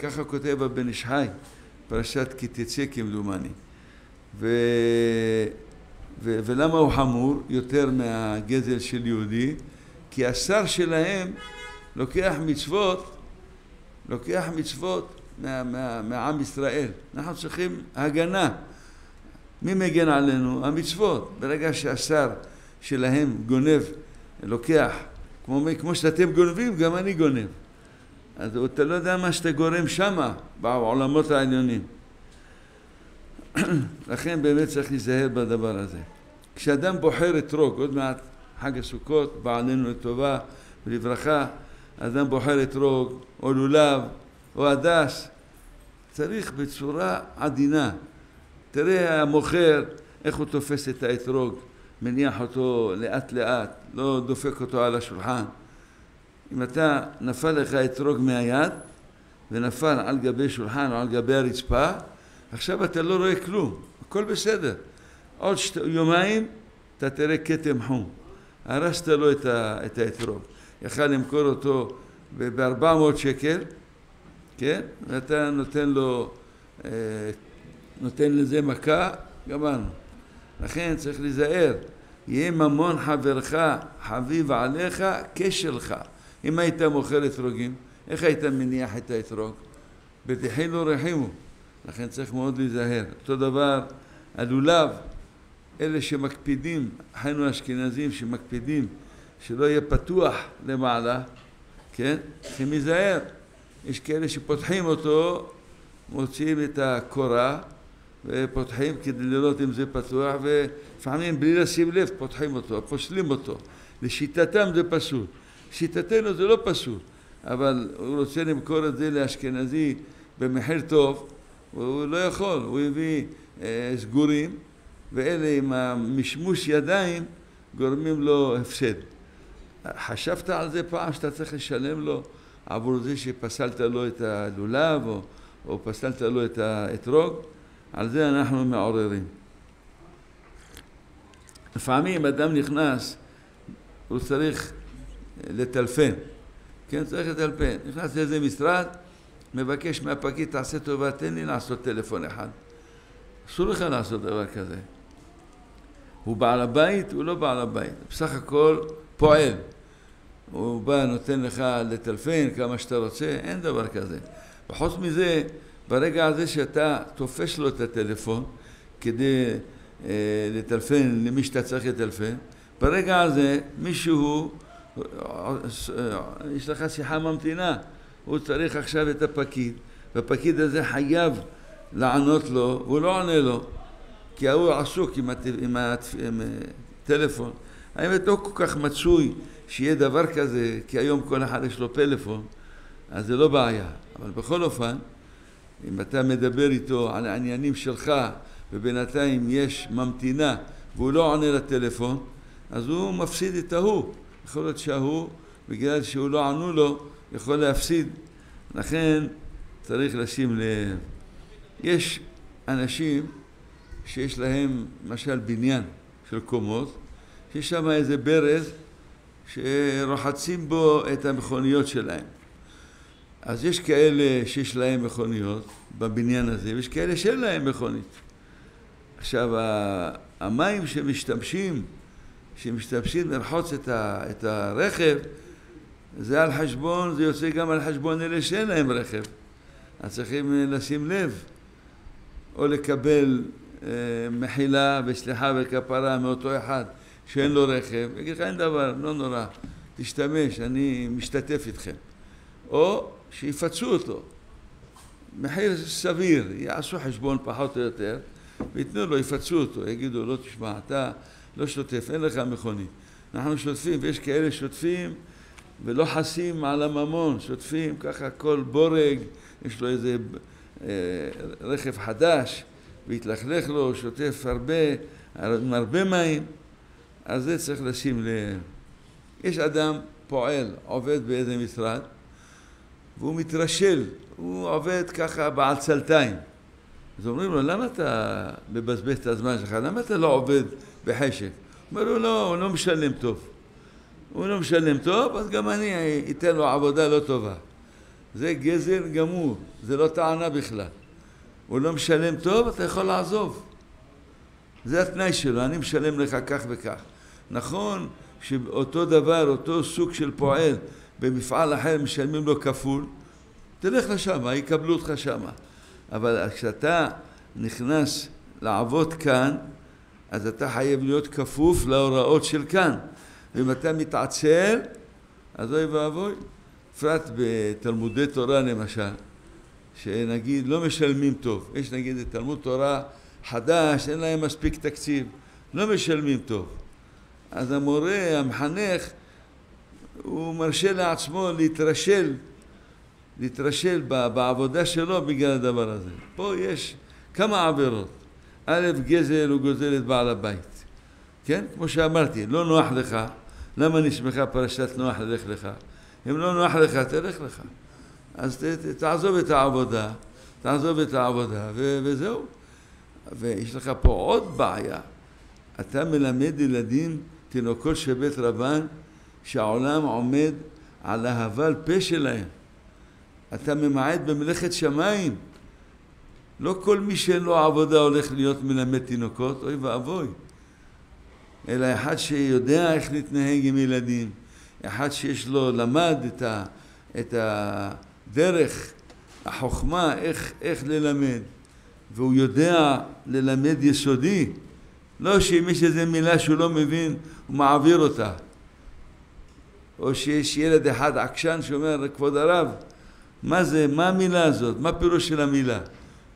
ככה כותב הבן איש חי, פרשת כי תצא כמדומני. ו... ו... ולמה הוא חמור יותר מהגזל של יהודי? כי השר שלהם לוקח מצוות, לוקח מצוות מה, מה, מעם ישראל. אנחנו צריכים הגנה. מי מגן עלינו? המצוות. ברגע שהשר שלהם גונב, לוקח, כמו, כמו שאתם גונבים, גם אני גונב. אז אתה לא יודע מה שאתה גורם שמה, בעולמות העליונים. לכן באמת צריך להיזהר בדבר הזה. כשאדם בוחר אתרוג, עוד מעט חג הסוכות, בא עלינו לטובה ולברכה, אדם בוחר אתרוג, או לולב, או הדס, צריך בצורה עדינה. תראה המוכר, איך הוא תופס את האתרוג, מניח אותו לאט לאט, לא דופק אותו על השולחן. אם אתה, נפל לך אתרוג מהיד, ונפל על גבי שולחן או על גבי הרצפה, עכשיו אתה לא רואה כלום, הכל בסדר. עוד שת... יומיים אתה תראה כתם חום. הרסת לו את האתרוג. יכל למכור אותו ב-400 שקל, כן? ואתה נותן לו, אה, נותן לזה מכה, גמרנו. לכן צריך להיזהר. יהיה ממון חברך חביב עליך כשלך. אם היית מוכר אתרוגים, איך היית מניח את האתרוג? בתחילו רחימו. לכן צריך מאוד להיזהר. אותו דבר, הלולב, אלה שמקפידים, אחינו האשכנזים שמקפידים שלא יהיה פתוח למעלה, כן? צריכים להיזהר. יש כאלה שפותחים אותו, מוציאים את הקורה ופותחים כדי לראות אם זה פתוח ולפעמים בלי לשים לב פותחים אותו, פוסלים אותו. לשיטתם זה פסול. לשיטתנו זה לא פסול, אבל הוא רוצה למכור את זה לאשכנזי במחיר טוב, הוא לא יכול, הוא הביא אה, סגורים ואלה עם המשמוש ידיים גורמים לו הפסד. חשבת על זה פעם שאתה צריך לשלם לו עבור זה שפסלת לו את הלולב או, או פסלת לו את האתרוג? על זה אנחנו מעוררים. לפעמים אדם נכנס, הוא צריך לטלפן, כן, צריך לטלפן. נכנס לאיזה משרד, מבקש מהפקיד, תעשה טובה, תן לי לעשות טלפון אחד. אסור לך לעשות דבר כזה. הוא בעל הבית, הוא לא בעל הבית. בסך הכל פועל. הוא בא, נותן לך לטלפן כמה שאתה רוצה, אין דבר כזה. וחוץ מזה, ברגע הזה שאתה תופס לו את הטלפון כדי אה, לטלפן למי שאתה צריך לטלפן, ברגע הזה מישהו, יש לך שיחה ממתינה, הוא צריך עכשיו את הפקיד, והפקיד הזה חייב לענות לו, והוא לא עונה לו, כי ההוא עסוק עם, הט... עם, הט... עם הטלפון. האמת לא כל כך מצוי שיהיה דבר כזה, כי היום כל אחד יש לו פלאפון, אז זה לא בעיה. אבל בכל אופן, אם אתה מדבר איתו על העניינים שלך ובינתיים יש ממתינה והוא לא עונה לטלפון, אז הוא מפסיד את ההוא. יכול להיות שההוא, בגלל שהוא לא ענו לו, יכול להפסיד. לכן צריך לשים לב. יש אנשים שיש להם למשל בניין של קומות, שיש שם איזה ברז שרוחצים בו את המכוניות שלהם. אז יש כאלה שיש להם מכוניות בבניין הזה, ויש כאלה שאין להם מכונית. עכשיו, המים שמשתמשים, שמשתמשים לרחוץ את, ה, את הרכב, זה על חשבון, זה יוצא גם על חשבון אלה שאין להם רכב. אז צריכים לשים לב, או לקבל אה, מחילה וסליחה וכפרה מאותו אחד שאין לו רכב, יגיד לך אין דבר, לא נורא, תשתמש, אני משתתף איתכם. או שיפצו אותו. מחיר סביר, יעשו חשבון פחות או יותר, וייתנו לו, יפצו אותו, יגידו לו, לא תשמע, אתה לא שוטף, אין לך מכונית. אנחנו שוטפים, ויש כאלה שוטפים ולא חסים על הממון, שוטפים ככה כל בורג, יש לו איזה אה, רכב חדש, והתלכלך לו, שוטף הרבה, עם הרבה מים, אז זה צריך לשים לב. יש אדם פועל, עובד באיזה משרד, והוא מתרשל, הוא עובד ככה בעצלתיים. אז אומרים לו, למה אתה מבזבז את הזמן שלך? למה אתה לא עובד בחשק? אומר לו, לא, הוא לא משלם טוב. הוא לא משלם טוב, אז גם אני אתן לו עבודה לא טובה. זה גזל גמור, זה לא טענה בכלל. הוא לא משלם טוב, אתה יכול לעזוב. זה התנאי שלו, אני משלם לך כך וכך. נכון שאותו דבר, אותו סוג של פועל במפעל אחר משלמים לו כפול, תלך לשם, יקבלו אותך שם. אבל כשאתה נכנס לעבוד כאן, אז אתה חייב להיות כפוף להוראות של כאן. ואם אתה מתעצל, אז אוי ואבוי. בפרט בתלמודי תורה למשל, שנגיד לא משלמים טוב. יש נגיד תלמוד תורה חדש, אין להם מספיק תקציב, לא משלמים טוב. אז המורה, המחנך, הוא מרשה לעצמו להתרשל, להתרשל בעבודה שלו בגלל הדבר הזה. פה יש כמה עבירות. א', גזל הוא גוזל את בעל הבית. כן? כמו שאמרתי, לא נוח לך, למה נשמחה פרשת נוח ללך לך? אם לא נוח לך, תלך לך. אז ת, ת, תעזוב את העבודה, תעזוב את העבודה, ו, וזהו. ויש לך פה עוד בעיה. אתה מלמד ילדים, תינוקות של בית רבן, שהעולם עומד על ההבל פה שלהם. אתה ממעט במלאכת שמיים. לא כל מי שאין לו עבודה הולך להיות מלמד תינוקות, אוי ואבוי. אלא אחד שיודע איך להתנהג עם ילדים, אחד שיש לו, למד את, ה, את הדרך, החוכמה, איך, איך ללמד, והוא יודע ללמד יסודי, לא שאם יש איזה מילה שהוא לא מבין, הוא מעביר אותה. או שיש ילד אחד עקשן שאומר, כבוד הרב, מה זה, מה המילה הזאת, מה הפירוש של המילה?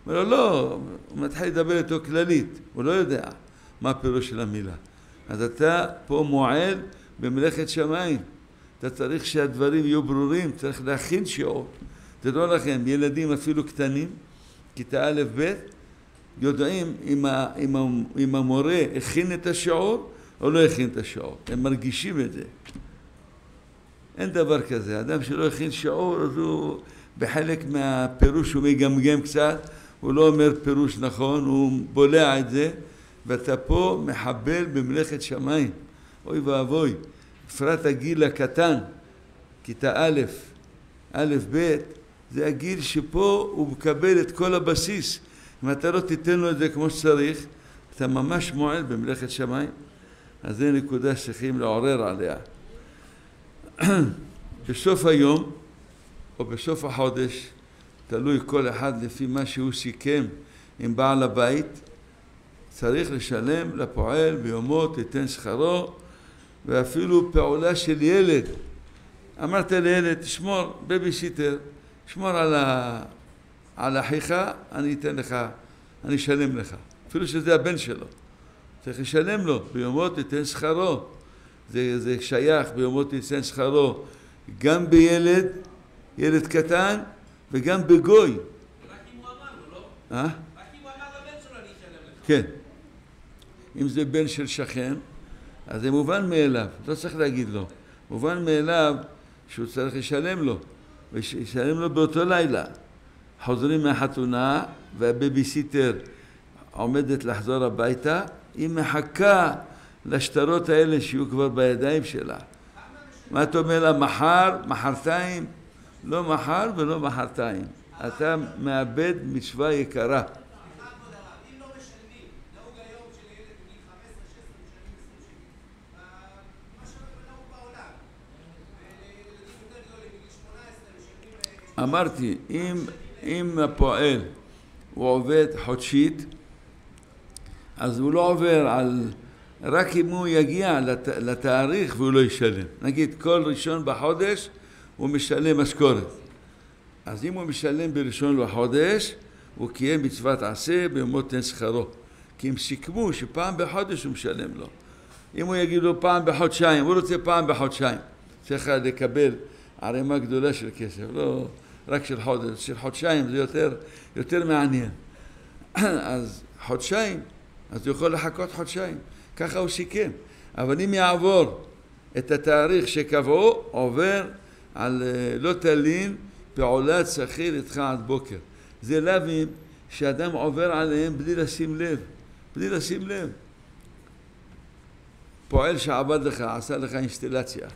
אומר לו, לא, הוא מתחיל לדבר איתו כללית, הוא לא יודע מה הפירוש של המילה. אז אתה פה מועל במלאכת שמיים. אתה צריך שהדברים יהיו ברורים, צריך להכין שיעור. תדעו לכם, ילדים אפילו קטנים, כיתה א'-ב', יודעים אם, ה, אם, ה, אם המורה הכין את השיעור או לא הכין את השיעור. הם מרגישים את זה. אין דבר כזה. אדם שלא הכין שיעור, אז הוא בחלק מהפירוש הוא מגמגם קצת, הוא לא אומר פירוש נכון, הוא בולע את זה, ואתה פה מחבל במלאכת שמיים. אוי ואבוי. בפרט הגיל הקטן, כיתה א', א', ב', זה הגיל שפה הוא מקבל את כל הבסיס. אם אתה לא תיתן לו את זה כמו שצריך, אתה ממש מועל במלאכת שמיים. אז זו נקודה שצריכים לעורר עליה. בסוף היום, או בסוף החודש, תלוי כל אחד לפי מה שהוא סיכם עם בעל הבית, צריך לשלם לפועל ביומו תיתן שכרו ואפילו פעולה של ילד. אמרת לילד, תשמור, בייביסיטר, שמור על, ה... על אחיך, אני אתן לך, אני אשלם לך. אפילו שזה הבן שלו. צריך לשלם לו, ביומו תיתן שכרו. זה, זה שייך, ביומו תיתן שכרו, גם בילד, ילד קטן, וגם בגוי. רק אם הוא אמר לו, לא? אה? רק אם הוא אמר לבן שלו, אני אשלם לך. כן. אם זה בן של שכן, אז זה מובן מאליו, לא צריך להגיד לו. מובן מאליו שהוא צריך לשלם לו, וישלם לו באותו לילה. חוזרים מהחתונה והבייביסיטר עומדת לחזור הביתה, היא מחכה לשטרות האלה שיהיו כבר בידיים שלה. מה אתה אומר לה? מחר, מחרתיים? לא מחר ולא מחרתיים. אתה מאבד מצווה יקרה. לא משלמים, נהוג היום שלילד בגיל 15-16 משלמים 20 שקל. מה שנהוג בעולם. ולילדים יותר גדולים בגיל 18 משלמים... אמרתי, אם, אם הפועל הוא עובד חודשית, אז הוא לא עובר על... רק אם הוא יגיע לת, לתאריך והוא לא ישלם. נגיד כל ראשון בחודש הוא משלם משכורת. אז אם הוא משלם בראשון לחודש, הוא קיים מצוות עשה ביומו תן שכרו. כי הם סיכמו שפעם בחודש הוא משלם לו. אם הוא יגיד לו פעם בחודשיים, הוא רוצה פעם בחודשיים. צריך לקבל ערימה גדולה של כסף, לא רק של חודש, של חודשיים זה יותר, יותר מעניין. אז חודשיים, אז הוא יכול לחכות חודשיים. ככה הוא סיכם. אבל אם יעבור את התאריך שקבעו, עובר על אה, לא תלין פעולת שכיר איתך עד בוקר. זה לאווים שאדם עובר עליהם בלי לשים לב. בלי לשים לב. פועל שעבד לך, עשה לך אינסטלציה,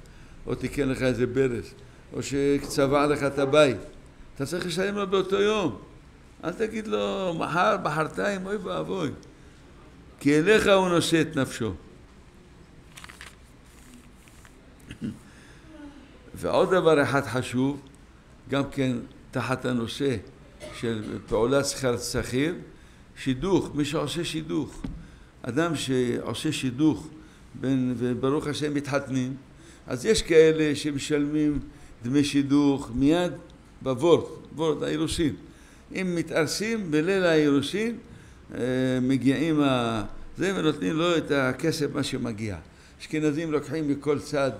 או תיקן לך איזה ברז, או שצבע לך את הבית. אתה צריך לשלם לו באותו יום. אל תגיד לו מחר, מחרתיים, אוי ואבוי. כי אליך הוא נושא את נפשו. ועוד דבר אחד חשוב, גם כן תחת הנושא של פעולת שכר שכיר, שידוך, מי שעושה שידוך. אדם שעושה שידוך, בין, וברוך השם מתחתנים, אז יש כאלה שמשלמים דמי שידוך מיד בוורט, וורט האירוסין. אם מתארסים בליל האירוסין, אה, מגיעים ה... זה ונותנים לו את הכסף מה שמגיע. אשכנזים לוקחים מכל צד,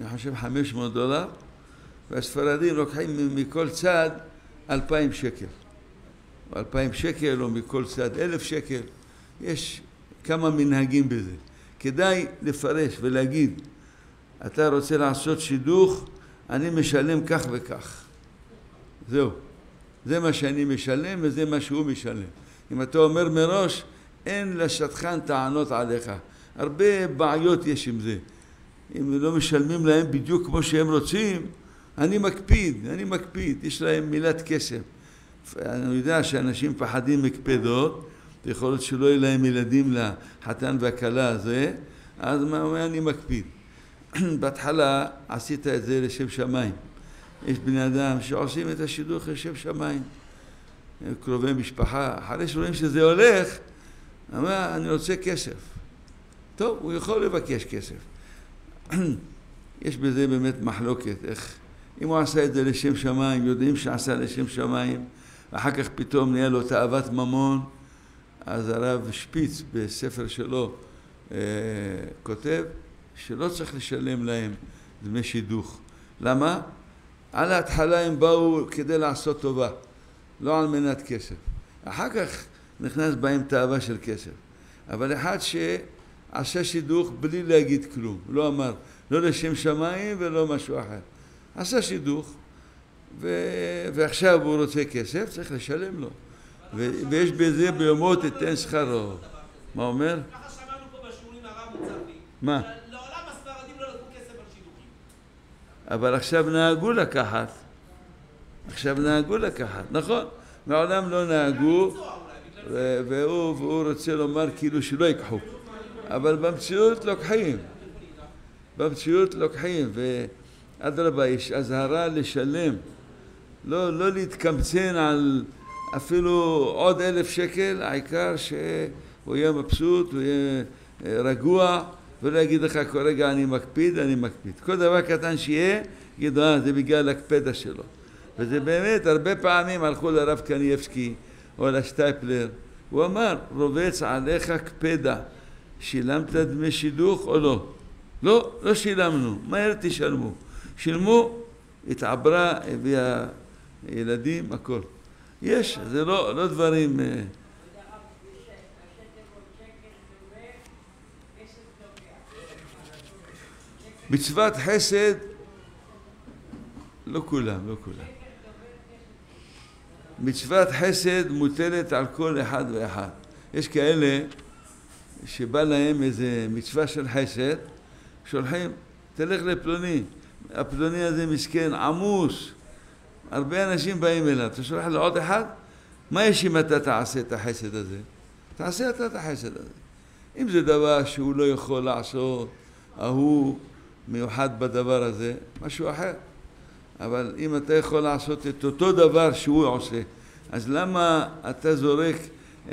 אני חושב 500 דולר, והספרדים לוקחים מכל צד 2,000 שקל. 2,000 שקל או מכל צד 1,000 שקל. יש כמה מנהגים בזה. כדאי לפרש ולהגיד, אתה רוצה לעשות שידוך, אני משלם כך וכך. זהו. זה מה שאני משלם וזה מה שהוא משלם. אם אתה אומר מראש, אין לשטחן טענות עליך. הרבה בעיות יש עם זה. אם לא משלמים להם בדיוק כמו שהם רוצים, אני מקפיד, אני מקפיד, יש להם מילת כסף. אני יודע שאנשים מפחדים מקפדות, יכול להיות שלא יהיו להם ילדים לחתן והכלה הזה, אז מה אומר אני מקפיד. בהתחלה עשית את זה לשם שמיים. יש בני אדם שעושים את השידוך לשם שמיים. קרובי משפחה, אחרי שרואים שזה הולך, אמר, אני רוצה כסף. טוב, הוא יכול לבקש כסף. יש בזה באמת מחלוקת, איך... אם הוא עשה את זה לשם שמיים, יודעים שעשה לשם שמיים, ואחר כך פתאום נהיה לו תאוות ממון, אז הרב שפיץ בספר שלו אה, כותב שלא צריך לשלם להם דמי שידוך. למה? על ההתחלה הם באו כדי לעשות טובה, לא על מנת כסף. אחר כך נכנס בהם תאווה של כסף. אבל אחד שעשה שידוך בלי להגיד כלום, לא אמר, לא לשם שמיים ולא משהו אחר. עשה שידוך, ו... ועכשיו הוא רוצה כסף, צריך לשלם לו. ו... ויש בזה ביומו תיתן שכרו. מה אומר? ככה שמענו פה בשיעורים הרב מוצפי. מה? לעולם הספרדים לא לקחו כסף על שידוכים. אבל עכשיו נהגו לקחת. עכשיו נהגו לקחת, נכון. מעולם לא נהגו, והוא רוצה לומר כאילו שלא ייקחו. אבל במציאות לוקחים. במציאות לוקחים, ואדרבה, יש אזהרה לשלם. לא, לא להתקמצן על אפילו עוד אלף שקל, העיקר שהוא יהיה מבסוט, הוא יהיה אה, רגוע, ולא יגיד לך כל רגע אני מקפיד, אני מקפיד. כל דבר קטן שיהיה, יגידו, אה, זה בגלל הקפדה שלו. וזה באמת, הרבה פעמים הלכו לרב קנייבסקי או לשטייפלר, הוא אמר, רובץ עליך קפדה, שילמת דמי שידוך או לא? לא, לא שילמנו, מהר תשלמו. שילמו, התעברה, הביאה ילדים, הכל. יש, זה לא, לא דברים... אה, מצוות חסד, לא כולם, לא כולם. מצוות חסד מוטלת על כל אחד ואחד. יש כאלה שבא להם איזה מצווה של חסד, שולחים, תלך לפלוני, הפלוני הזה מסכן, עמוס, הרבה אנשים באים אליו, אתה שולח לו עוד אחד? מה יש אם אתה תעשה את החסד הזה? תעשה אתה את החסד הזה. אם זה דבר שהוא לא יכול לעשות, ההוא מיוחד בדבר הזה, משהו אחר. אבל אם אתה יכול לעשות את אותו דבר שהוא עושה, אז למה אתה זורק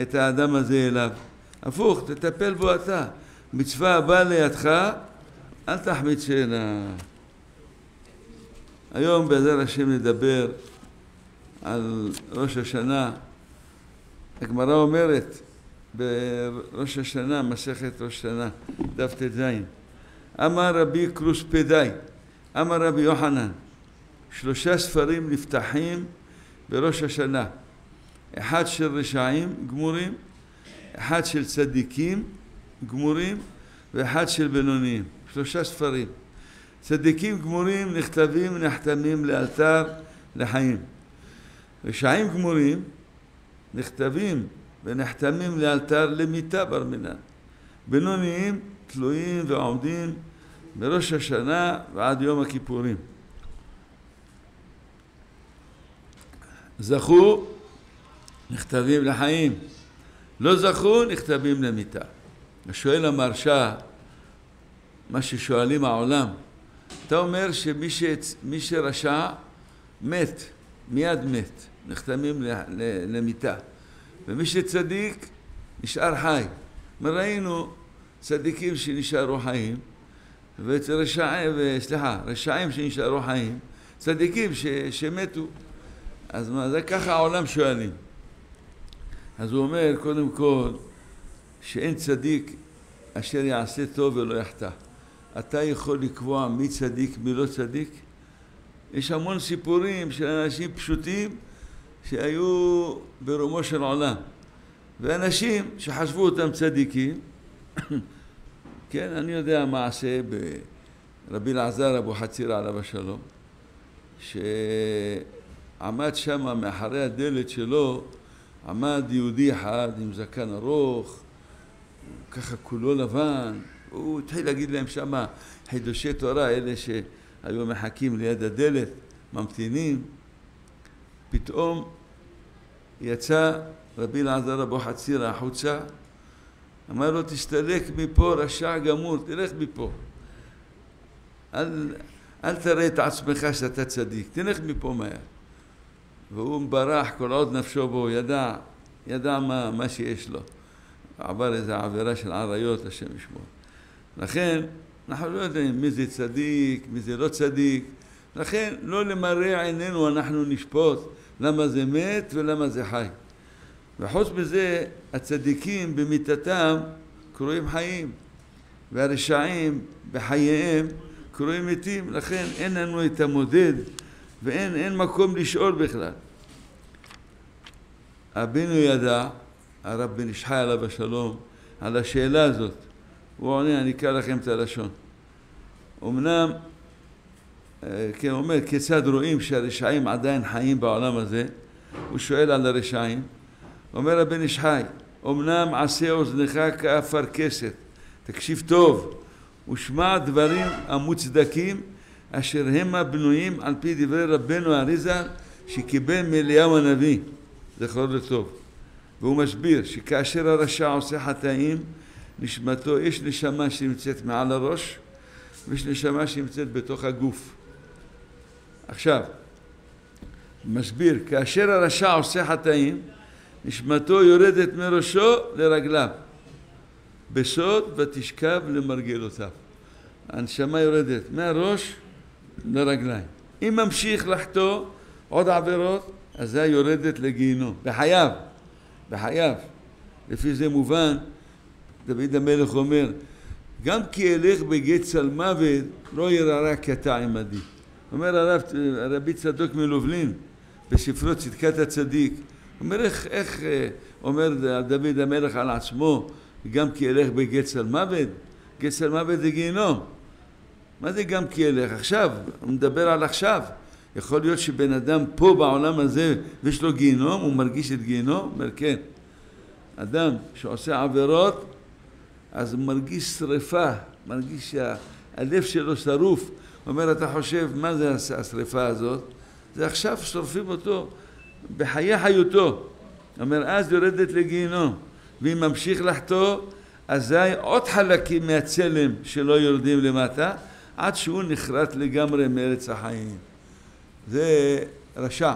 את האדם הזה אליו? הפוך, תטפל בו אתה. מצווה הבאה לידך, אל תחמיץ שינה. היום בעזר השם נדבר על ראש השנה. הגמרא אומרת בראש השנה, מסכת ראש השנה, דף ט"ז: אמר רבי קרוספדאי, אמר רבי יוחנן, שלושה ספרים נפתחים בראש השנה, אחד של רשעים גמורים, אחד של צדיקים גמורים ואחד של בינוניים, שלושה ספרים. צדיקים גמורים נכתבים נחתמים לאלתר לחיים. רשעים גמורים נכתבים ונחתמים לאלתר למיתה בר מינן. בינוניים תלויים ועומדים בראש השנה ועד יום הכיפורים. זכו, נכתבים לחיים. לא זכו, נכתבים למיתה. השואל המרשה, מה ששואלים העולם, אתה אומר שמי ש... שרשע מת, מיד מת, נחתמים ל... ל... למיתה. ומי שצדיק נשאר חי. ראינו צדיקים שנשארו חיים, ורשעים, סליחה, רשעים שנשארו חיים, צדיקים ש... שמתו. אז מה, זה ככה העולם שואלים. אז הוא אומר, קודם כל, שאין צדיק אשר יעשה טוב ולא יחטא. אתה יכול לקבוע מי צדיק, מי לא צדיק? יש המון סיפורים של אנשים פשוטים שהיו ברומו של עולם. ואנשים שחשבו אותם צדיקים, כן, אני יודע מעשה ברבי אלעזר אבו חצירא עליו השלום, שעמד שם מאחורי הדלת שלו, עמד יהודי אחד עם זקן ארוך, ככה כולו לבן, הוא התחיל להגיד להם שמה חידושי תורה, אלה שהיו מחכים ליד הדלת, ממתינים. פתאום יצא רבי אלעזר אבו חצירא החוצה, אמר לו תסתלק מפה רשע גמור, תלך מפה. אל, אל תראה את עצמך שאתה צדיק, תלך מפה מהר. והוא ברח כל עוד נפשו בו, ידע, ידע מה, מה שיש לו. עבר איזו עבירה של עריות, השם ישמור. לכן, אנחנו לא יודעים מי זה צדיק, מי זה לא צדיק. לכן, לא למראה עינינו אנחנו נשפוט למה זה מת ולמה זה חי. וחוץ מזה, הצדיקים במיתתם קרויים חיים, והרשעים בחייהם קרויים מתים. לכן אין לנו את המודד ואין מקום לשאול בכלל. אבינו ידע, הרב בן איש חי עליו השלום, על השאלה הזאת. הוא עונה, אני אקרא לכם את הלשון. אמנם, כן, הוא אומר, כיצד רואים שהרשעים עדיין חיים בעולם הזה? הוא שואל על הרשעים. אומר הבן איש חי, אמנם עשה אוזנך כאפרכסת, תקשיב טוב, ושמע דברים המוצדקים אשר המה בנויים על פי דברי רבנו אריזה שקיבל מאליהו הנביא, זכרו לטוב. והוא מסביר שכאשר הרשע עושה חטאים, נשמתו, יש נשמה שנמצאת מעל הראש ויש נשמה שנמצאת בתוך הגוף. עכשיו, מסביר, כאשר הרשע עושה חטאים, נשמתו יורדת מראשו לרגליו. בסוד ותשכב למרגלותיו. הנשמה יורדת מהראש לרגליים. אם ממשיך לחטוא עוד עבירות, אז זה יורדת לגיהינום. בחייו, בחייו. לפי זה מובן, דוד המלך אומר, גם כי אלך בגט צלמוות, לא כי אתה עמדי. אומר הרב, רבי צדוק מלובלין, בספרו צדקת הצדיק, אומר איך, איך אומר דוד המלך על עצמו, גם כי אלך בגט צלמוות? גט צלמוות זה גיהינום. מה זה גם כי אלך? עכשיו, הוא מדבר על עכשיו. יכול להיות שבן אדם פה בעולם הזה ויש לו גיהינום, הוא מרגיש את גיהינום? אומר כן. אדם שעושה עבירות, אז הוא מרגיש שריפה, מרגיש שהלב שלו שרוף. הוא אומר, אתה חושב, מה זה השריפה הזאת? זה עכשיו שורפים אותו בחיי חיותו. אומר, אז יורדת לגיהינום. ואם ממשיך לחטוא, אזי עוד חלקים מהצלם שלא יורדים למטה, עד שהוא נחרט לגמרי מארץ החיים. זה רשע.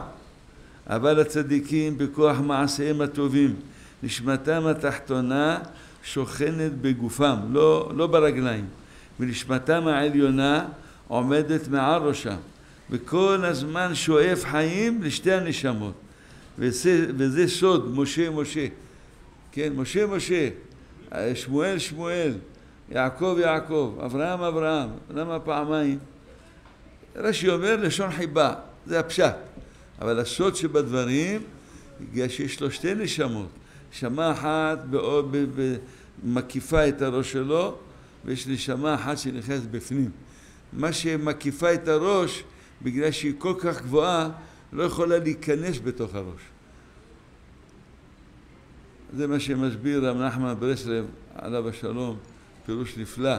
אבל הצדיקים בכוח מעשיהם הטובים, נשמתם התחתונה שוכנת בגופם, לא, לא ברגליים, ונשמתם העליונה עומדת מעל ראשם, וכל הזמן שואף חיים לשתי הנשמות. וזה, וזה סוד משה משה. כן, משה משה, שמואל שמואל, יעקב יעקב, אברהם אברהם, למה פעמיים? רש"י אומר לשון חיבה, זה הפשט. אבל הסוד שבדברים, בגלל שיש לו שתי נשמות. נשמה אחת מקיפה את הראש שלו, ויש נשמה אחת שנכנסת בפנים. מה שמקיפה את הראש, בגלל שהיא כל כך גבוהה, לא יכולה להיכנס בתוך הראש. זה מה שמסביר רב נחמן ברסלב, עליו השלום, פירוש נפלא.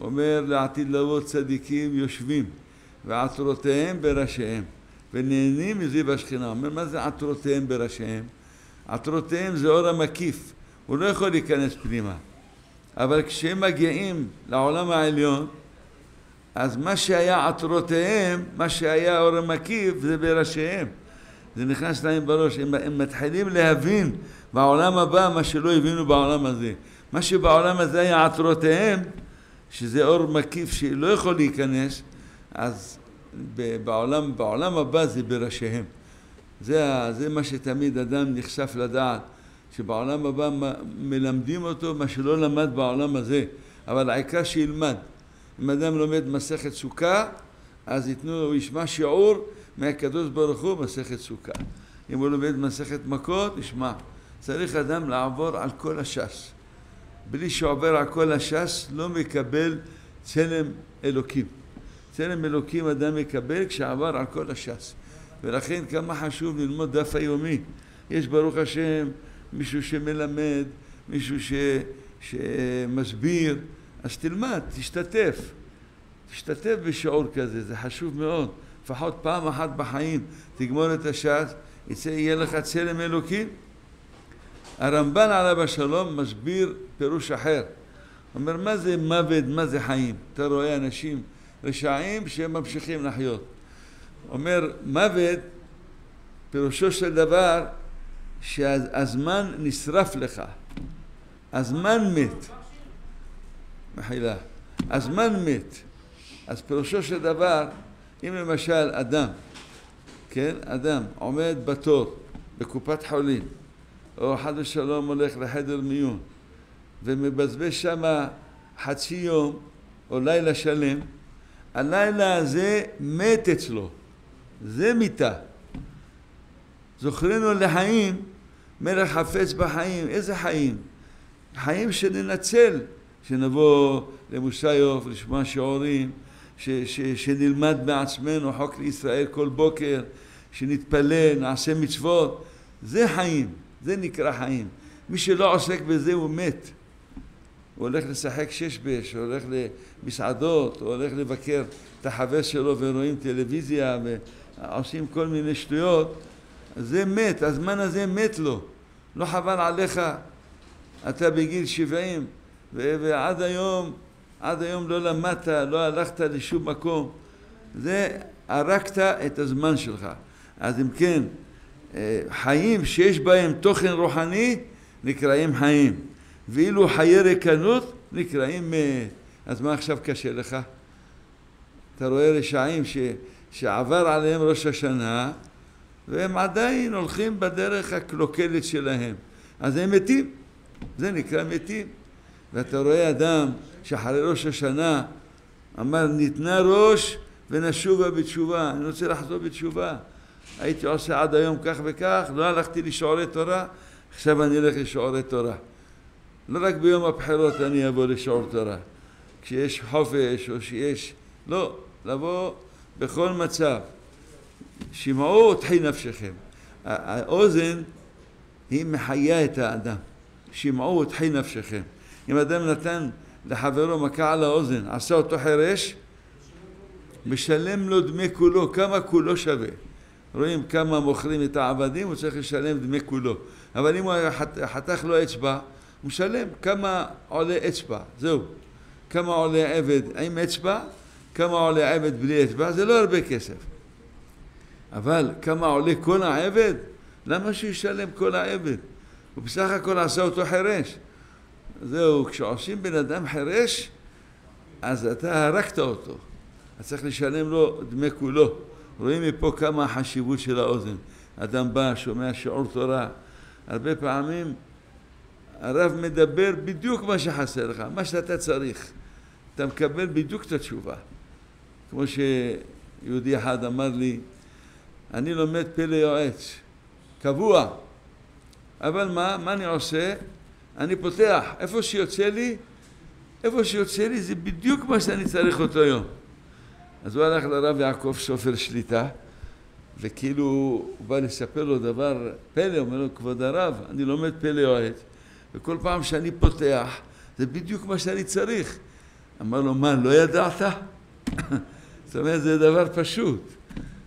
אומר לעתיד לבוא צדיקים יושבים ועטרותיהם בראשיהם ונהנים מזיו השכינה. אומר, מה זה עטרותיהם בראשיהם? עטרותיהם זה אור המקיף, הוא לא יכול להיכנס פנימה. אבל כשהם מגיעים לעולם העליון, אז מה שהיה עטרותיהם, מה שהיה אור המקיף, זה בראשיהם. זה נכנס להם בראש. הם, הם מתחילים להבין בעולם הבא מה שלא הבינו בעולם הזה. מה שבעולם הזה היה עטרותיהם, שזה אור מקיף שלא יכול להיכנס, אז בעולם, בעולם הבא זה בראשיהם. זה, זה מה שתמיד אדם נחשף לדעת, שבעולם הבא מלמדים אותו מה שלא למד בעולם הזה, אבל העיקר שילמד. אם אדם לומד מסכת סוכה, אז ייתנו, הוא ישמע שיעור מהקדוש ברוך הוא מסכת סוכה. אם הוא לומד מסכת מכות, ישמע. צריך אדם לעבור על כל הש"ס. בלי שעובר על כל הש"ס לא מקבל צלם אלוקים. צלם אלוקים אדם מקבל כשעבר על כל הש"ס. ולכן כמה חשוב ללמוד דף היומי. יש ברוך השם מישהו שמלמד, מישהו ש, שמסביר, אז תלמד, תשתתף. תשתתף בשיעור כזה, זה חשוב מאוד. לפחות פעם אחת בחיים תגמור את הש"ס, יצא, יהיה לך צלם אלוקים. הרמב"ן עליו השלום מסביר פירוש אחר. אומר, מה זה מוות, מה זה חיים? אתה רואה אנשים רשעים שהם ממשיכים לחיות. אומר, מוות, פירושו של דבר שהזמן נשרף לך. הזמן מת. מחילה. הזמן מת. אז פירושו של דבר, אם למשל אדם, כן, אדם עומד בתור בקופת חולים, או חד ושלום הולך לחדר מיון, ומבזבז שם חצי יום או לילה שלם, הלילה הזה מת אצלו. זה מיתה. זוכרנו לחיים, מלך חפץ בחיים. איזה חיים? חיים שננצל, שנבוא למוסיוף, לשמוע שיעורים, ש, ש, שנלמד בעצמנו חוק לישראל כל בוקר, שנתפלל, נעשה מצוות. זה חיים, זה נקרא חיים. מי שלא עוסק בזה הוא מת. הוא הולך לשחק שש בש, הוא הולך למסעדות, הוא הולך לבקר את החבר שלו ורואים טלוויזיה ועושים כל מיני שטויות, זה מת, הזמן הזה מת לו. לא חבל עליך, אתה בגיל שבעים ועד היום, עד היום לא למדת, לא הלכת לשום מקום. זה הרגת את הזמן שלך. אז אם כן, חיים שיש בהם תוכן רוחני נקראים חיים. ואילו חיי ריקנות נקראים מת. אז מה עכשיו קשה לך? אתה רואה רשעים ש, שעבר עליהם ראש השנה והם עדיין הולכים בדרך הקלוקלת שלהם. אז הם מתים, זה נקרא מתים. ואתה רואה אדם שאחרי ראש השנה אמר ניתנה ראש ונשובה בתשובה, אני רוצה לחזור בתשובה. הייתי עושה עד היום כך וכך, לא הלכתי לשיעורי תורה, עכשיו אני אלך לשיעורי תורה. לא רק ביום הבחירות אני אבוא לשיעור תורה. כשיש חופש או שיש... לא, לבוא בכל מצב. שמעו תחי נפשכם. האוזן היא מחיה את האדם. שמעו תחי נפשכם. אם אדם נתן לחברו מכה על האוזן, עשה אותו חירש, משלם לו דמי כולו, כמה כולו שווה. רואים כמה מוכרים את העבדים, הוא צריך לשלם דמי כולו. אבל אם הוא חתך לו אצבע, הוא משלם כמה עולה אצבע, זהו. כמה עולה עבד עם אצבע, כמה עולה עבד בלי אצבע, זה לא הרבה כסף. אבל כמה עולה כל העבד? למה שישלם כל העבד? הוא בסך הכל עשה אותו חירש. זהו, כשעושים בן אדם חירש, אז אתה הרגת אותו. אז צריך לשלם לו דמי כולו. רואים מפה כמה החשיבות של האוזן. אדם בא, שומע שיעור תורה. הרבה פעמים הרב מדבר בדיוק מה שחסר לך, מה שאתה צריך. אתה מקבל בדיוק את התשובה. כמו שיהודי אחד אמר לי, אני לומד פלא יועץ, קבוע, אבל מה, מה אני עושה? אני פותח, איפה שיוצא לי, איפה שיוצא לי זה בדיוק מה שאני צריך אותו יום. אז הוא הלך לרב יעקב סופר שליטה, וכאילו הוא בא לספר לו דבר פלא, אומר לו, כבוד הרב, אני לומד פלא יועץ. וכל פעם שאני פותח, זה בדיוק מה שאני צריך. אמר לו, מה, לא ידעת? זאת אומרת, זה דבר פשוט.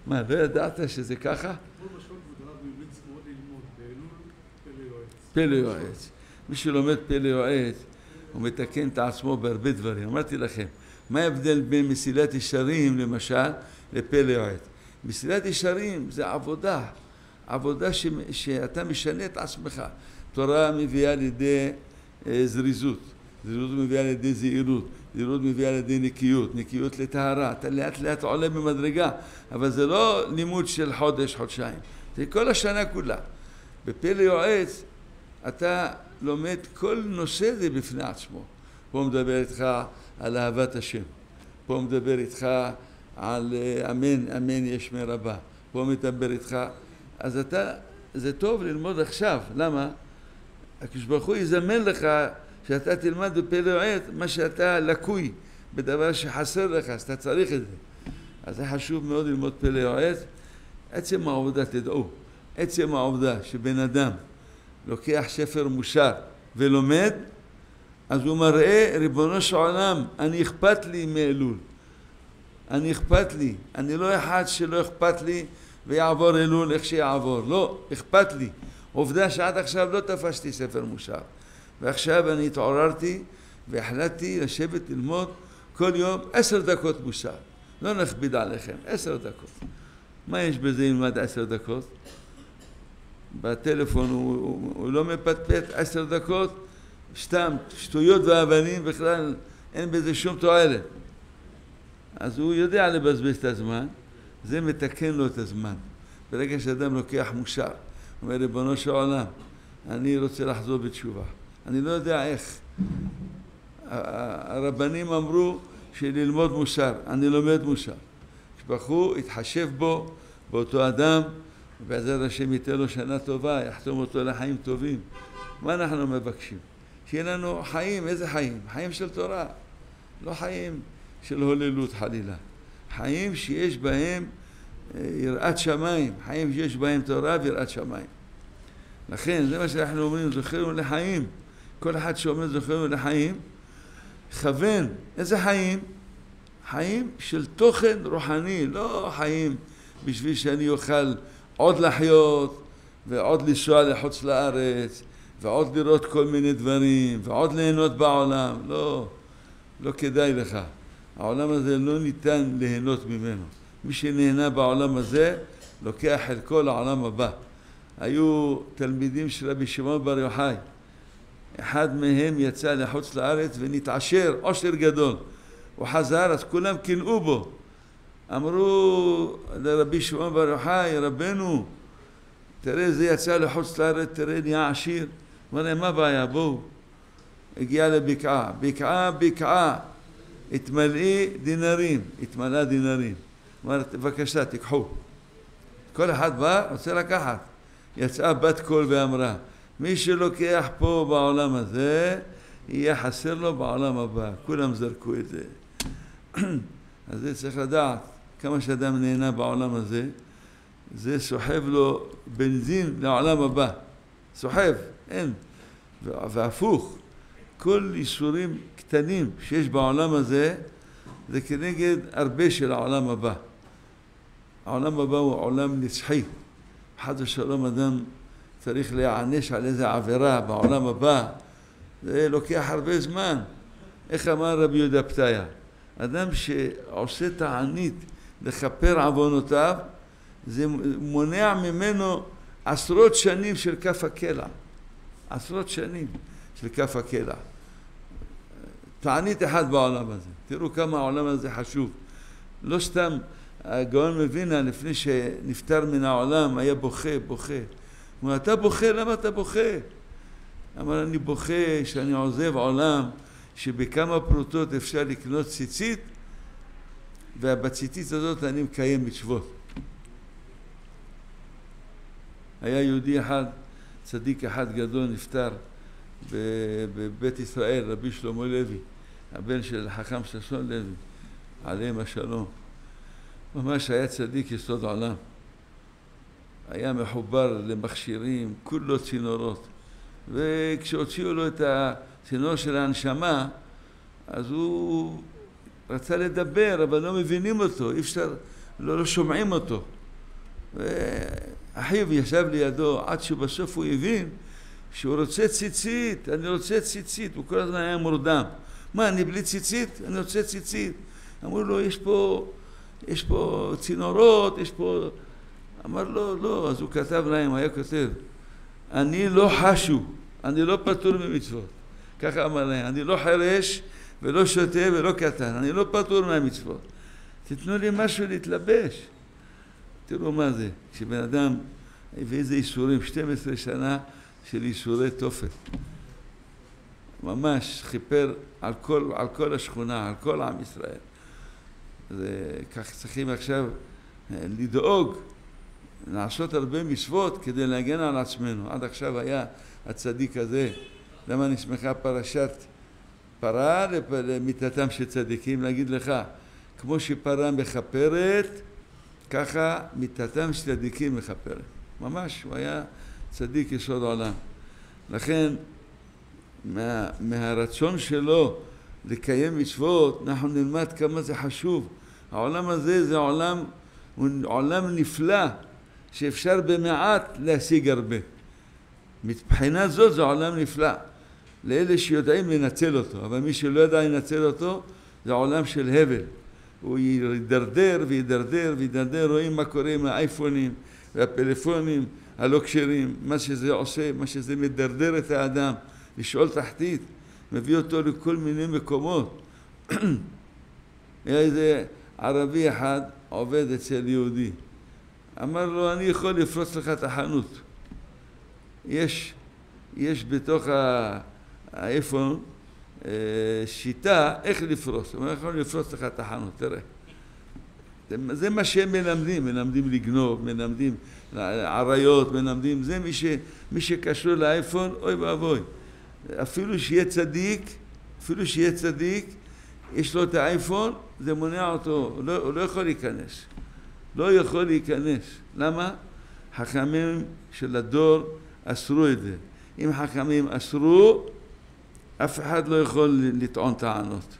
מה, לא ידעת שזה ככה? פלא יועץ. מי שלומד פלא יועץ, הוא מתקן את עצמו בהרבה דברים. אמרתי לכם, מה ההבדל בין מסילת ישרים, למשל, לפלא יועץ? מסילת ישרים זה עבודה, עבודה ש... שאתה משנה את עצמך. תורה מביאה לידי אה, זריזות, זריזות מביאה לידי זהירות, זהירות מביאה לידי נקיות, נקיות לטהרה. אתה לאט לאט עולה במדרגה, אבל זה לא לימוד של חודש, חודשיים, זה כל השנה כולה. בפלא יועץ אתה לומד כל נושא זה בפני עצמו. פה מדבר איתך על אהבת השם, פה מדבר איתך על אה, אמן, אמן יש מרבה, פה מדבר איתך, אז אתה, זה טוב ללמוד עכשיו, למה? הקדוש ברוך הוא יזמן לך שאתה תלמד בפלא יועץ מה שאתה לקוי בדבר שחסר לך, אז אתה צריך את זה. אז זה חשוב מאוד ללמוד פלא יועץ. עצם העובדה, תדעו, עצם העובדה שבן אדם לוקח ספר מוסר ולומד, אז הוא מראה, ריבונו של עולם, אני אכפת לי מאלול. אני אכפת לי. אני לא אחד שלא אכפת לי ויעבור אלול איך שיעבור. לא, אכפת לי. עובדה שעד עכשיו לא תפסתי ספר מוסר. ועכשיו אני התעוררתי והחלטתי לשבת ללמוד כל יום עשר דקות מוסר. לא נכביד עליכם, עשר דקות. מה יש בזה ללמד עשר דקות? בטלפון הוא, הוא, הוא לא מפטפט עשר דקות, סתם שטויות ואבנים, בכלל אין בזה שום תועלת. אז הוא יודע לבזבז את הזמן, זה מתקן לו את הזמן. ברגע שאדם לוקח מוסר, אומר ריבונו של עולם, אני רוצה לחזור בתשובה. אני לא יודע איך. הרבנים אמרו שללמוד מוסר, אני לומד מוסר. כשבחור יתחשב בו, באותו אדם, ובעזרת השם ייתן לו שנה טובה, יחתום אותו לחיים טובים. מה אנחנו מבקשים? שיהיה לנו חיים, איזה חיים? חיים של תורה, לא חיים של הוללות חלילה. חיים שיש בהם אה, יראת שמיים, חיים שיש בהם תורה ויראת שמיים. לכן, זה מה שאנחנו אומרים, זוכרנו לחיים. כל אחד שאומר זוכרנו לחיים, כוון, איזה חיים? חיים של תוכן רוחני, לא חיים בשביל שאני אוכל עוד לחיות ועוד לנסוע לחוץ לארץ ועוד לראות כל מיני דברים ועוד ליהנות בעולם. לא, לא כדאי לך. העולם הזה לא ניתן ליהנות ממנו. מי שנהנה בעולם הזה, לוקח חלקו לעולם הבא. היו תלמידים של רבי שמעון בר יוחאי. אחד מהם יצא לחוץ לארץ ונתעשר, עושר גדול. הוא חזר, אז כולם קינאו בו. אמרו לרבי שמעון בר יוחאי, רבנו, תראה זה יצא לחוץ לארץ, תראה נהיה עשיר. אמר להם, מה הבעיה? בואו. הגיע לבקעה, בקעה, בקעה, התמלאי דינרים, התמלאה דינרים. אמר, בבקשה, תיקחו. כל אחד בא, רוצה לקחת. יצאה בת קול ואמרה, מי שלוקח פה בעולם הזה, יהיה חסר לו בעולם הבא. כולם זרקו את זה. אז זה צריך לדעת, כמה שאדם נהנה בעולם הזה, זה סוחב לו בנזין לעולם הבא. סוחב, אין. והפוך, כל איסורים קטנים שיש בעולם הזה, זה כנגד הרבה של העולם הבא. העולם הבא הוא עולם נצחי. חס ושלום אדם צריך להיענש על איזה עבירה בעולם הבא, זה לוקח הרבה זמן. איך אמר רבי יהודה פתיה? אדם שעושה תענית לכפר עוונותיו, זה מונע ממנו עשרות שנים של כף הקלע. עשרות שנים של כף הקלע. תענית אחת בעולם הזה. תראו כמה העולם הזה חשוב. לא סתם הגאון מווילנה לפני שנפטר מן העולם היה בוכה, בוכה. הוא אמר, אתה בוכה? למה אתה בוכה? אמר, אני בוכה שאני עוזב עולם שבכמה פרוטות אפשר לקנות ציצית ובציצית הזאת אני מקיים מצוות. היה יהודי אחד, צדיק אחד גדול, נפטר בבית ישראל, רבי שלמה לוי, הבן של חכם ששון לוי, עליהם השלום. ממש היה צדיק יסוד עולם. היה מחובר למכשירים, כולו צינורות. וכשהוציאו לו את הצינור של ההנשמה, אז הוא רצה לדבר, אבל לא מבינים אותו, אי אפשר, לא, לא שומעים אותו. ואחיו ישב לידו עד שבסוף הוא הבין שהוא רוצה ציצית, אני רוצה ציצית, הוא כל הזמן היה מורדם. מה, אני בלי ציצית? אני רוצה ציצית. אמרו לו, יש פה, יש פה צינורות, יש פה... אמר לו, לא, אז הוא כתב להם, היה כותב, אני לא חשו, אני לא פטור ממצוות. ככה אמר להם, אני לא חירש ולא שותה ולא קטן, אני לא פטור מהמצוות. תיתנו לי משהו להתלבש. תראו מה זה, כשבן אדם ואיזה איסורים, 12 שנה של איסורי תופת. ממש כיפר על כל, על כל השכונה, על כל עם ישראל. זה, כך צריכים עכשיו אה, לדאוג, לעשות הרבה מצוות כדי להגן על עצמנו. עד עכשיו היה הצדיק הזה, למה נשמחה פרשת פרה למיתתם של צדיקים? להגיד לך, כמו שפרה מכפרת, ככה מיתתם של צדיקים מכפרת. ממש, הוא היה צדיק יסוד עולם. לכן, מה, מהרצון שלו לקיים מצוות, אנחנו נלמד כמה זה חשוב. העולם הזה זה עולם, הוא עולם נפלא, שאפשר במעט להשיג הרבה. מבחינה זאת זה עולם נפלא. לאלה שיודעים לנצל אותו, אבל מי שלא יודע לנצל אותו, זה עולם של הבל. הוא יידרדר ויידרדר ויידרדר, רואים מה קורה עם האייפונים והפלאפונים הלא כשרים, מה שזה עושה, מה שזה מדרדר את האדם, לשאול תחתית, מביא אותו לכל מיני מקומות. היה איזה ערבי אחד עובד אצל יהודי, אמר לו, אני יכול לפרוץ לך את החנות. יש, יש בתוך האייפון שיטה איך לפרוס. הוא אומר, יכול לפרוס לך את החנות, תראה. זה מה שהם מלמדים, מלמדים לגנוב, מלמדים עריות, מלמדים, זה מי, ש, מי שקשור לאייפון, אוי ואבוי. אפילו שיהיה צדיק, אפילו שיהיה צדיק, יש לו את האייפון, זה מונע אותו, הוא לא, הוא לא יכול להיכנס. לא יכול להיכנס. למה? חכמים של הדור אסרו את זה. אם חכמים אסרו, אף אחד לא יכול לטעון טענות.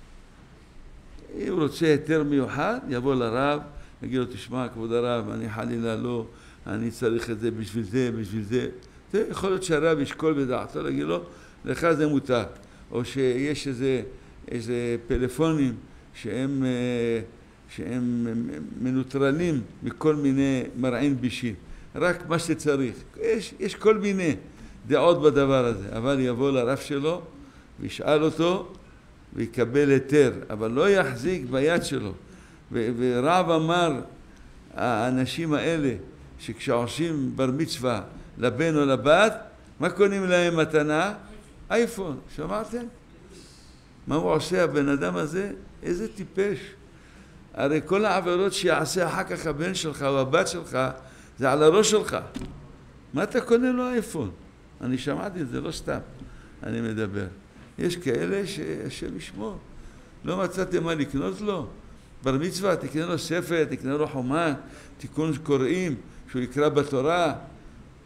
אם הוא רוצה היתר מיוחד, יבוא לרב, יגיד לו, תשמע, כבוד הרב, אני חלילה לא, אני צריך את זה בשביל זה, בשביל זה. זה יכול להיות שהרב ישקול בדעתו, להגיד לו, לך זה מותר. או שיש איזה, איזה פלאפונים שהם, שהם מנוטרלים מכל מיני מרעין בישין. רק מה שצריך. יש, יש כל מיני דעות בדבר הזה, אבל יבוא לרב שלו וישאל אותו ויקבל היתר, אבל לא יחזיק ביד שלו. ורב אמר, האנשים האלה שכשעושים בר מצווה לבן או לבת, מה קונים להם מתנה? אייפון, שמעתם? מה הוא עושה הבן אדם הזה? איזה טיפש. הרי כל העבירות שיעשה אחר כך הבן שלך או הבת שלך זה על הראש שלך. מה אתה קונה לו אייפון? אני שמעתי את זה, לא סתם אני מדבר. יש כאלה שהשם ישמור. לא מצאתם מה לקנות לו? בר מצווה, תקנה לו ספר, תקנה לו חומה, תיקון קוראים, שהוא יקרא בתורה,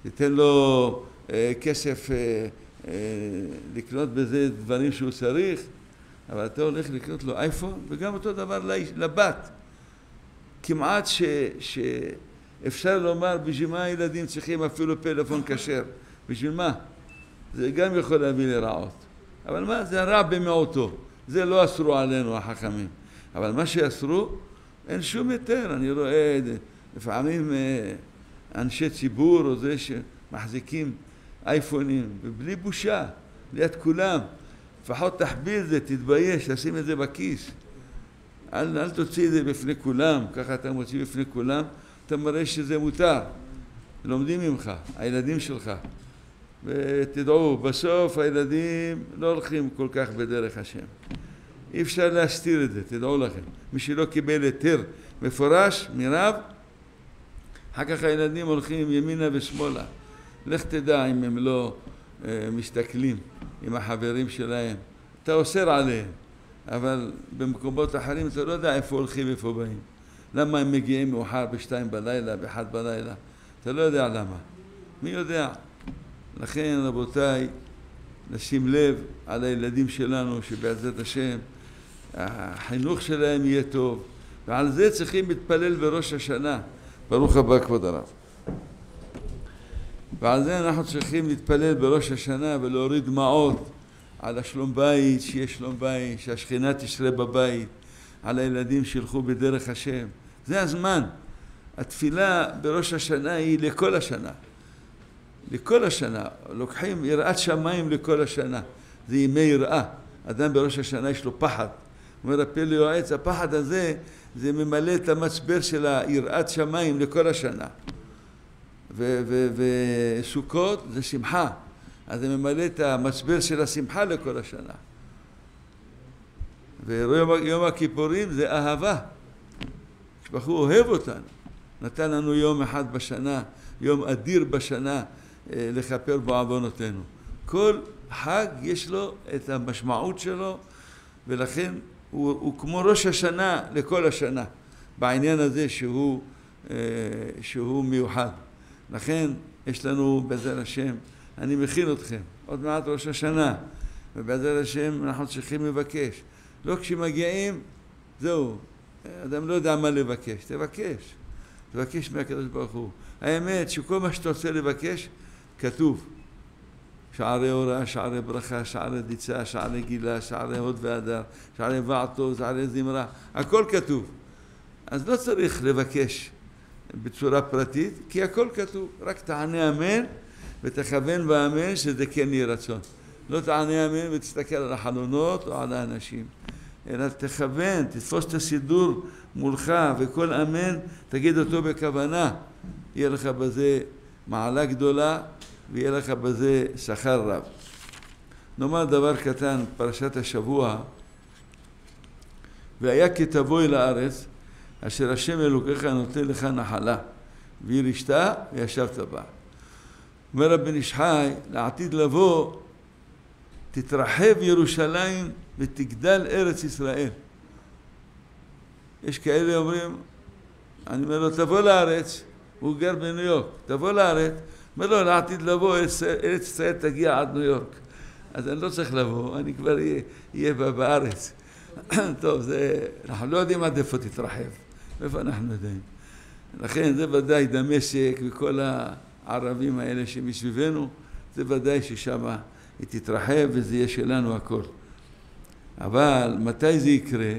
תיתן לו אה, כסף אה, אה, לקנות בזה דברים שהוא צריך, אבל אתה הולך לקנות לו אייפון, וגם אותו דבר לבת. כמעט ש, שאפשר לומר בשביל מה הילדים צריכים אפילו פלאפון כשר, בשביל מה? זה גם יכול להביא לרעות. אבל מה, זה רע במיעוטו. זה לא אסרו עלינו החכמים. אבל מה שאסרו, אין שום היתר. אני רואה לפעמים אנשי ציבור או זה שמחזיקים אייפונים, ובלי בושה, ליד כולם. לפחות תחביא את זה, תתבייש, תשים את זה בכיס. אל, אל תוציא את זה בפני כולם, ככה אתה מוציא בפני כולם, אתה מראה שזה מותר. לומדים ממך, הילדים שלך. ותדעו, בסוף הילדים לא הולכים כל כך בדרך השם. אי אפשר להסתיר את זה, תדעו לכם. מי שלא קיבל היתר מפורש מרב, אחר כך הילדים הולכים ימינה ושמאלה. לך תדע אם הם לא אה, מסתכלים עם החברים שלהם. אתה אוסר עליהם, אבל במקומות אחרים אתה לא יודע איפה הולכים ואיפה באים. למה הם מגיעים מאוחר בשתיים בלילה, באחד בלילה? אתה לא יודע למה. מי יודע? לכן רבותיי, נשים לב על הילדים שלנו שבעזרת השם החינוך שלהם יהיה טוב ועל זה צריכים להתפלל בראש השנה ברוך הבא כבוד הרב. ועל זה אנחנו צריכים להתפלל בראש השנה ולהוריד דמעות על השלום בית, שיהיה שלום בית, שהשכינה תשרה בבית, על הילדים שילכו בדרך השם. זה הזמן. התפילה בראש השנה היא לכל השנה. לכל השנה. לוקחים יראת שמיים לכל השנה. זה ימי יראה. אדם בראש השנה יש לו פחד. אומר הפלא יועץ, הפחד הזה זה ממלא את המצבר של היראת שמיים לכל השנה. וסוכות זה שמחה, אז זה ממלא את המצבר של השמחה לכל השנה. ויום הכיפורים זה אהבה. כשבחור אוהב אותנו, נתן לנו יום אחד בשנה, יום אדיר בשנה, לכפר בו עוונותינו. כל חג יש לו את המשמעות שלו, ולכן הוא, הוא כמו ראש השנה לכל השנה, בעניין הזה שהוא, שהוא מיוחד. לכן יש לנו בעזרת השם, אני מכין אתכם, עוד מעט ראש השנה, ובעזרת השם אנחנו צריכים לבקש. לא כשמגיעים, זהו, אדם לא יודע מה לבקש, תבקש, תבקש מהקדוש ברוך הוא. האמת שכל מה שאתה רוצה לבקש, כתוב. שערי הוראה, שערי ברכה, שערי דיצה, שערי גילה, שערי הוד והדר, שערי ועתו, שערי זמרה, הכל כתוב. אז לא צריך לבקש בצורה פרטית, כי הכל כתוב. רק תענה אמן ותכוון באמן שזה כן יהיה רצון. לא תענה אמן ותסתכל על החלונות או על האנשים, אלא תכוון, תתפוס את הסידור מולך וכל אמן תגיד אותו בכוונה. יהיה לך בזה מעלה גדולה ויהיה לך בזה שכר רב. נאמר דבר קטן, פרשת השבוע, והיה כי תבוא אל הארץ אשר השם אלוקיך נותן לך נחלה, והיא רשתה וישבת בה. אומר רבי איש חי, לעתיד לבוא, תתרחב ירושלים ותגדל ארץ ישראל. יש כאלה אומרים, אני אומר לו, תבוא לארץ, הוא גר בניו יורק, תבוא לארץ, אומר לו, לעתיד לבוא, ארץ ישראל תגיע עד ניו יורק. אז אני לא צריך לבוא, אני כבר אהיה בארץ. טוב, זה, אנחנו לא יודעים עד איפה תתרחב. איפה אנחנו יודעים? לכן זה ודאי דמשק וכל הערבים האלה שמסביבנו, זה ודאי ששם היא תתרחב וזה יהיה שלנו הכל. אבל מתי זה יקרה?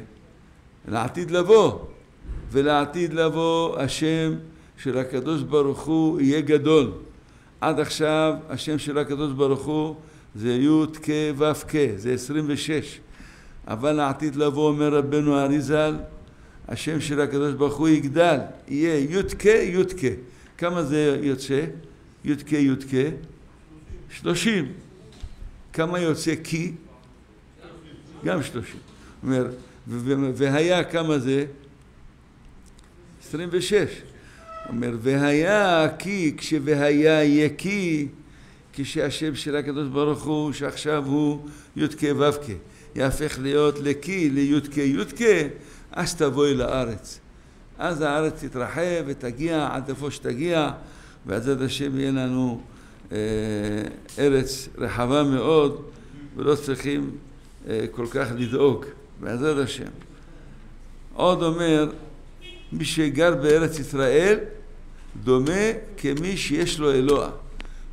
לעתיד לבוא. ולעתיד לבוא השם של הקדוש ברוך הוא יהיה גדול. עד עכשיו השם של הקדוש ברוך הוא זה י' כ' ו' כ', זה 26. אבל לעתיד לבוא אומר רבנו אריזל השם של הקדוש ברוך הוא יגדל, יהיה י"ק י"ק. כמה זה יוצא? י"ק י"ק? שלושים. כמה יוצא כי? גם שלושים. אומר, והיה כמה זה? עשרים ושש. אומר, והיה כי, כשוהיה יהיה כי, כשהשם של הקדוש ברוך הוא, שעכשיו הוא י"ק ו"ק, יהפך להיות לכי, לי"ק י"ק, אז תבואי לארץ. אז הארץ תתרחב ותגיע עד איפה שתגיע, בעזרת השם יהיה לנו אה, ארץ רחבה מאוד, ולא צריכים אה, כל כך לדאוג, בעזרת השם. עוד אומר, מי שגר בארץ ישראל דומה כמי שיש לו אלוה,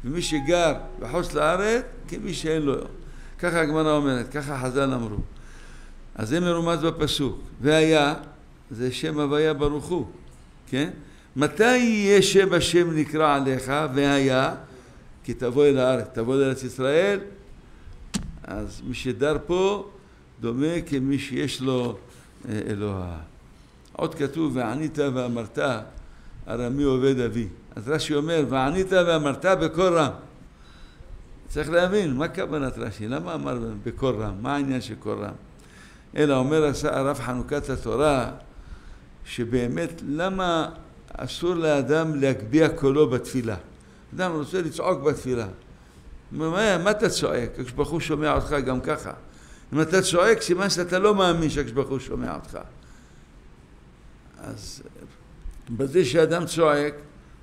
ומי שגר בחוץ לארץ כמי שאין לו. ככה הגמרא אומרת, ככה חז"ל אמרו. אז זה מרומז בפסוק. והיה, זה שם הוויה ברוך הוא, כן? מתי יהיה שם השם נקרא עליך, והיה, כי תבוא אל הארץ, תבוא לארץ ישראל, אז מי שדר פה דומה כמי שיש לו אה, אלוה. עוד כתוב, וענית ואמרת, ארמי עובד אבי. אז רש"י אומר, וענית ואמרת בקול רם. צריך להבין, מה כוונת רש"י? למה אמר בקול רם? מה העניין של קול רם? אלא אומר הרב חנוכת התורה, שבאמת למה אסור לאדם להגביה קולו בתפילה? אדם רוצה לצעוק בתפילה. מה, מה אתה צועק? הקדוש הוא שומע אותך גם ככה. אם אתה צועק, סימן שאתה לא מאמין שהקדוש שומע אותך. אז בזה שאדם צועק,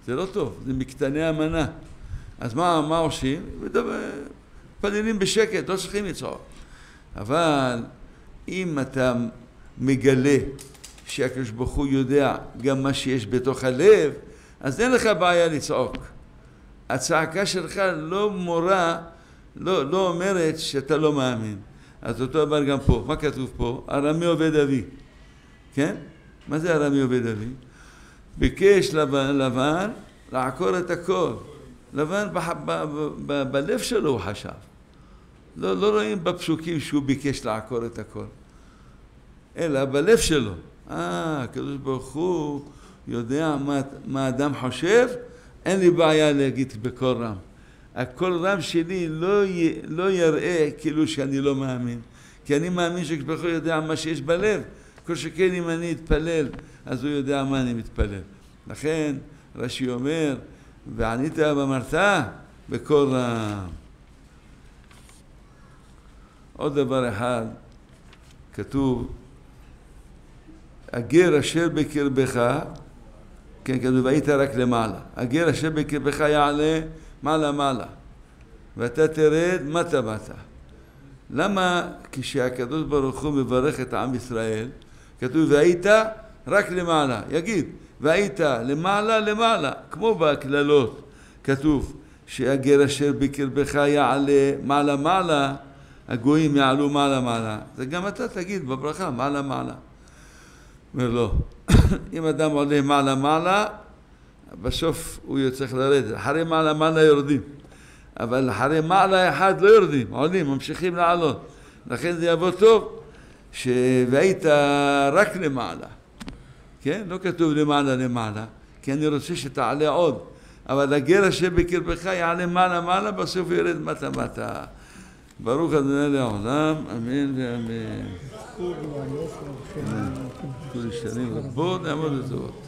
זה לא טוב, זה מקטני המנה. אז מה, מה עושים? מתפללים בשקט, לא צריכים לצעוק. אבל אם אתה מגלה שהקדוש ברוך הוא יודע גם מה שיש בתוך הלב, אז אין לך בעיה לצעוק. הצעקה שלך לא מורה, לא, לא אומרת שאתה לא מאמין. אז אותו דבר גם פה. מה כתוב פה? ארמי עובד אבי. כן? מה זה ארמי עובד אבי? ביקש לבן, לעקור את הכל. לבן בלב שלו הוא חשב. לא, לא רואים בפסוקים שהוא ביקש לעקור את הכל. אלא בלב שלו. אה, הקדוש ברוך הוא יודע מה, מה אדם חושב, אין לי בעיה להגיד בקול רם. הקול רם שלי לא, י, לא יראה כאילו שאני לא מאמין. כי אני מאמין שקדוש ברוך הוא יודע מה שיש בלב. כל שכן אם אני אתפלל, אז הוא יודע מה אני מתפלל. לכן רש"י אומר, וענית ואמרת בקול רם. עוד דבר אחד, כתוב, הגר אשר בקרבך, כן, כתוב, והיית רק למעלה. הגר אשר בקרבך יעלה מעלה מעלה, ואתה תרד מטה מטה. למה כשהקדוש ברוך הוא מברך את עם ישראל, כתוב והיית רק למעלה, יגיד והיית למעלה למעלה, כמו בקללות כתוב שהגר אשר בקרבך יעלה מעלה מעלה, הגויים יעלו מעלה מעלה. זה גם אתה תגיד בברכה מעלה מעלה. אומר לא, אם אדם עולה מעלה מעלה, בסוף הוא צריך לרדת. אחרי מעלה מעלה יורדים. אבל אחרי מעלה אחד לא יורדים, עולים, ממשיכים לעלות. לכן זה יבוא טוב, ש... והיית רק למעלה. כן? לא כתוב למעלה למעלה, כי אני רוצה שתעלה עוד. אבל הגר אשר בקרבך יעלה מעלה מעלה, בסוף ירד מטה מטה. ברוך אדוני לעולם, אמן ואמן. כולי שנים רבות, נעמוד לטובות.